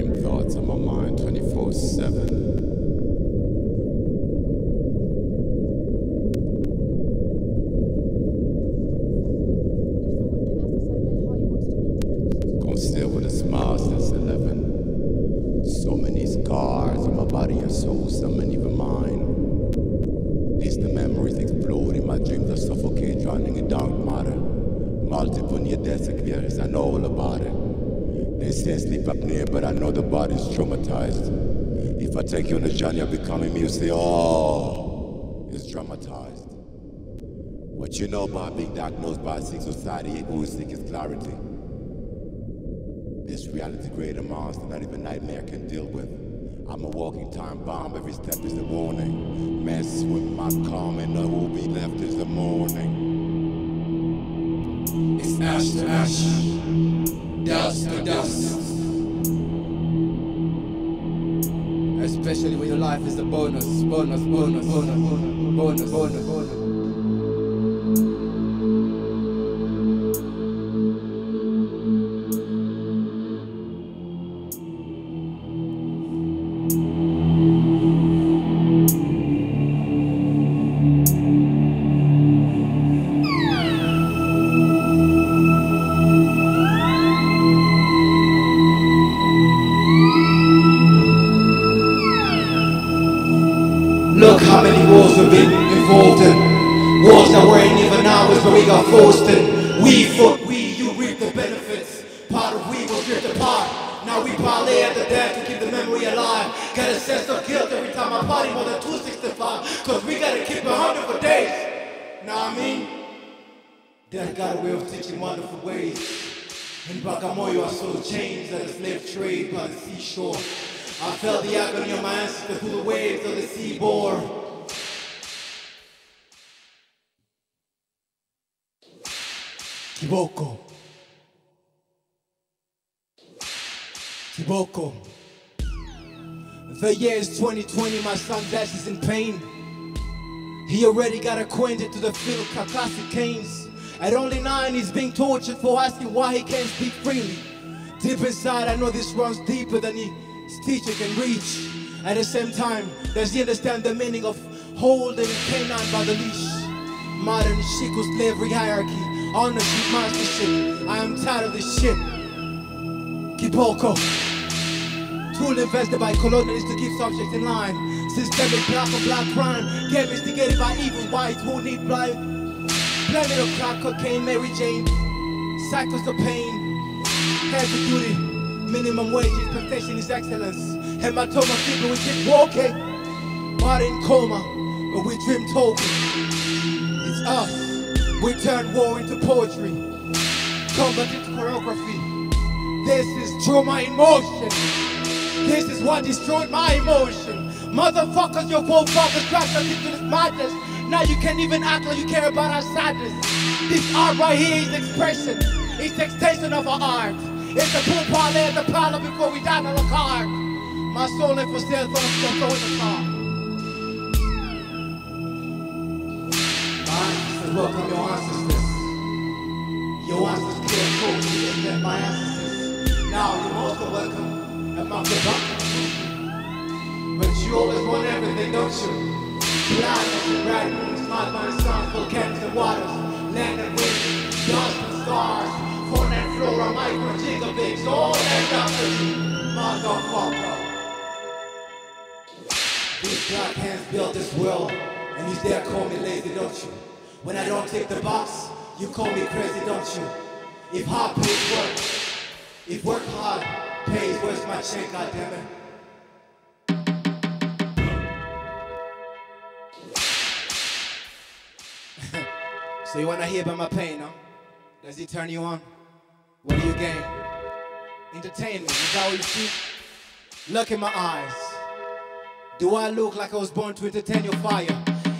dream thoughts on my mind 24 7. Gonna sit with a smile since 11. So many scars on my body and soul, some and even mine. Distant memories exploding, my dreams are suffocating, drowning in dark matter. Multiple near death experiences, I know all about it. They say sleep apnea, but I know the body's traumatized. If I take you on a journey of becoming me, you say, oh, it's dramatized. What you know about being diagnosed by a sick society who is seek is clarity. This reality greater monster that even nightmare can deal with. I'm a walking time bomb, every step is a warning. Mess with my calm and all will be left is the morning. It's ash to ash, dust to dust. Especially when your life is a bonus, bonus, bonus, bonus, bonus, bonus, bonus, Look how many wars we've been involved in. Wars that weren't even ours, but we got forced in. We fought, we, you reap the benefits. Part of we was ripped apart. Now we parlay at the death to keep the memory alive. Got a sense of guilt every time I party more than 265. Cause we gotta keep it 100 for days. What I mean? Death got a way of teaching wonderful ways. In Bagamoyo, I saw the chains of the slave trade by the seashore. I felt the agony of my ancestors through the waves of the seaboard. Kiboko. Kiboko. The year is 2020, my son Dash is in pain. He already got acquainted to the feel of classic canes. At only nine, he's being tortured for asking why he can't speak freely. Deep inside, I know this runs deeper than his teacher can reach. At the same time, does he understand the meaning of holding canine by the leash? Modern Shiko slavery hierarchy, ownership, mastership. I am tired of this shit. Kiboko. Tool invested by colonialists to keep subjects in line. Systemic black on black crime. Game instigated by evil whites who need blind. Blended of crack, cocaine, Mary Jane. Cycles of pain. Heavy duty. Minimum wage expectation is excellence. Hematoma fever, we keep walking. Body in coma, but we dream token. It's us. We turn war into poetry. Combat into choreography. This is trauma in motion. This is what destroyed my emotion. Motherfuckers, your forefathers dragged us into this madness. Now you can't even act like you care about our sadness. This art right here is expression. It's extension of our art. It's the pool parlay at the parlor before we die in the car. My soul ain't for sale, so I'm gonna in the car. My welcome your ancestors. Your ancestors cold, you left my ancestors. Now you're also welcome at Mount But you always want everything, don't you? Planets and bright moons, smart by suns, volcanoes and waters, land and wind, gigabits, all after you, motherfucker. These black hands built this world, and you dare call me lazy, don't you? When I don't take the box, you call me crazy, don't you? If hard pays work, if work hard pays, where's my check, goddammit? So you wanna hear about my pain, huh? Does it turn you on? What do you gain? Entertainment, is what you see? Look in my eyes. Do I look like I was born to entertain your fire?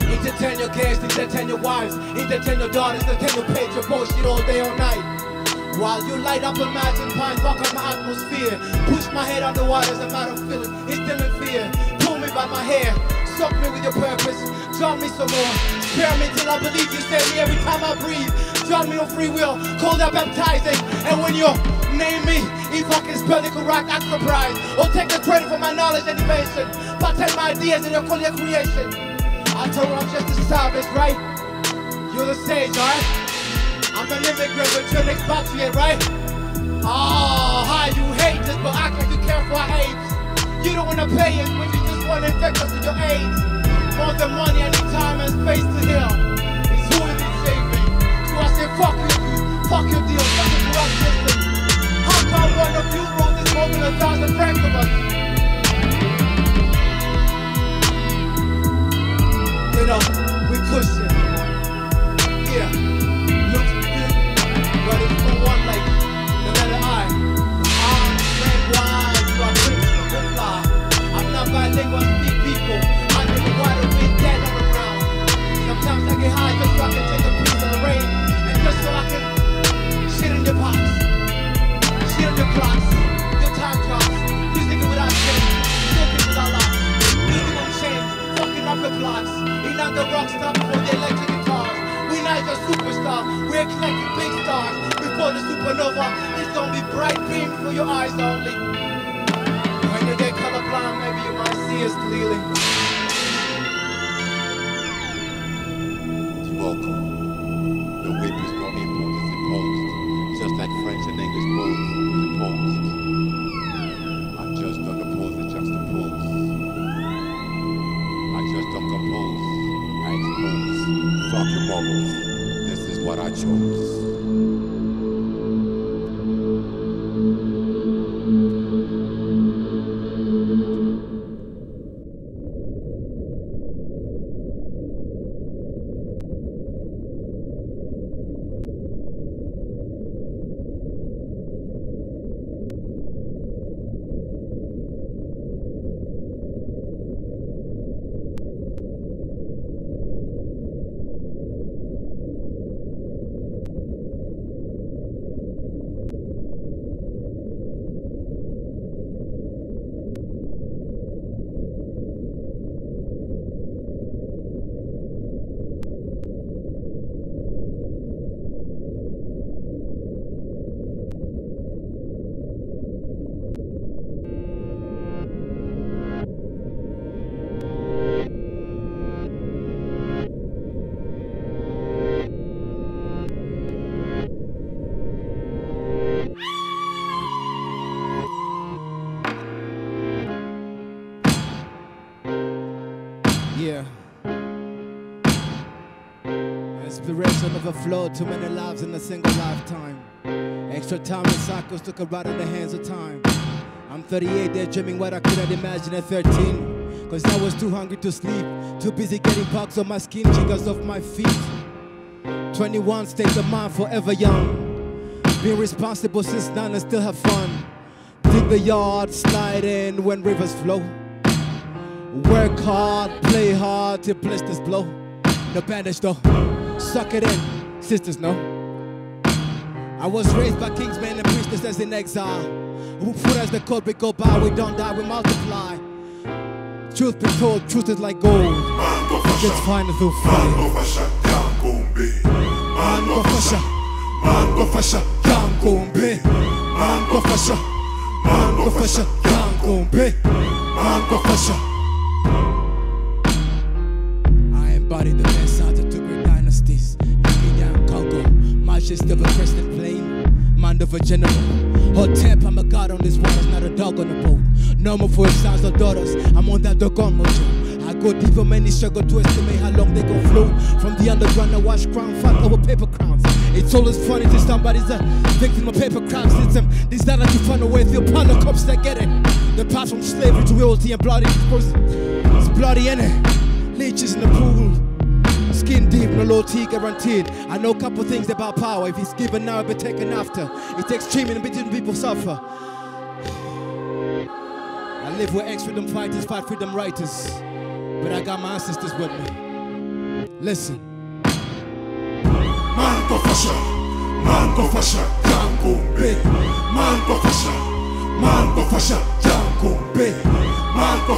Entertain your kids, entertain your wives, entertain your daughters, entertain your page, your bullshit all day, all night. While you light up a mountain pine, fuck up my atmosphere. Push my head underwater as a matter of feeling, instilling fear. Pull me by my hair, suck me with your purpose, drown me some more. Spare me till I believe you save me every time I breathe. Drown me on free will, call that baptizing. Eh? And when you name me, if I can spell it correct, act surprised. Or take the credit for my knowledge and innovation. Patent my ideas and your call your creation. I told you I'm just a savage, right? You're the sage, alright? I'm an immigrant, but you're an expatriate, right? Oh, how you hate this, but act like you care for our apes. You don't wanna pay it when you just wanna infect us with your AIDS. More than money, any time and space to heal. Of you thousand francs of us? You know, we cushion. Yeah, looks good, but it's for one like not the rock star before the electric guitars. We not the superstar, we're collecting big stars. Before the supernova, it's gonna be bright beam for your eyes only. When you get colorblind, maybe you might see us clearly. Is what I overflowed too many lives in a single lifetime. Extra time and cycles took a ride in the hands of time. I'm 38 there dreaming what I couldn't imagine at 13. Cause I was too hungry to sleep, too busy getting pox on my skin, jiggers off my feet. 21 state of mind forever young. Being responsible since nine and still have fun. Dig the yard, slide in when rivers flow. Work hard, play hard till blisters blow. No bandage though, suck it in, sisters no. I was raised by kingsmen and priestesses in exile. Who put as the code we go by, we don't die, we multiply. Truth be told, truth is like gold. It's fine through fire. Mango fasha, mango fasha, yangombe. Mango fasha, mango fasha, yangombe. Mango fasha. I embody the majesty of a crested plain, mind of a general. Hot temp, I'm a god on this waters, not a dog on a boat. No more for his sons or daughters, I'm on that dog on mojo. I go deeper, many struggle to estimate how long they gon' flow. From the underground, I watch crown fight over paper crowns. It's always funny to somebody's a victim of paper crowns system. Um, this that you find a way through pile of cops that get it. The path from slavery to royalty and bloody. It's bloody in it. Leeches in the pool. Skin deep, no T guaranteed. I know a couple things about power. If it's given now, it'll be taken after. It It's extreme in between people suffer. I live where ex-freedom fighters fight freedom writers. But I got my ancestors with me. Listen. Mango fasha, mango fasha, yangombe. Mango fasha, mango fasha, yangombe. Mango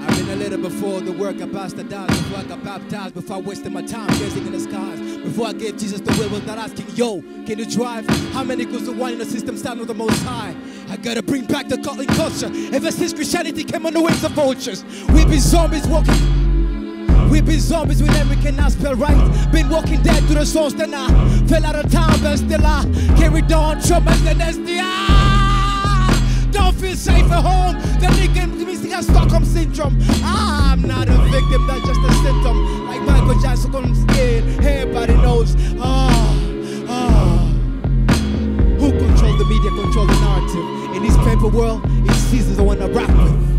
I've been a little before the work I bastardized, before I got baptized, before I wasted my time gazing in the skies, before I gave Jesus the will, was not asking, yo, can you drive? How many goes to one in the system stand with the most high? I gotta bring back the cult culture. Ever since Christianity came on the wings of vultures, we've been zombies walking. We've been zombies, we never cannot spell right. Been walking dead to the source, then I fell out of town, but still I carried on. Trouble the SDI. Don't feel safe at home. The nigga got Stockholm syndrome. I'm not a victim, that's just a symptom. Like Michael Jackson, I'm scared. Everybody knows. Ah, ah. Who controls the media, control the narrative. In this paper world, it's seasons The one to rap with.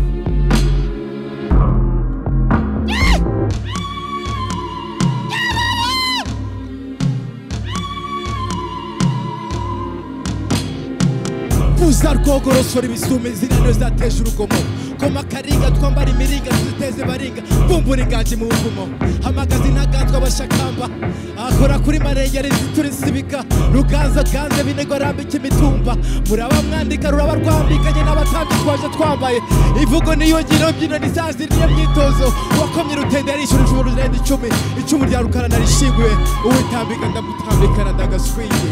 Vuza rwogorosora ibisume zinaniwe zateje urugomo. Koma akaringa twambara imiringa tuziteze baringa. Bumbura inganji mu buvumo. Hamagaza intaganzwa abashakamba akora kuri marengeri ziturisibika ruganza ganze binego arambika imitumba muraba mwandika ruraba rwambikanye n'abatambyi twaje twambaye. Ivugo niyo ngiro mbyino nizazi niyo myitozo. Wakomye rutende yarishyura ijuru rirenze icumi. Icumu rya rukara narishinguye uwitambika ndamutambikana ndagaswingi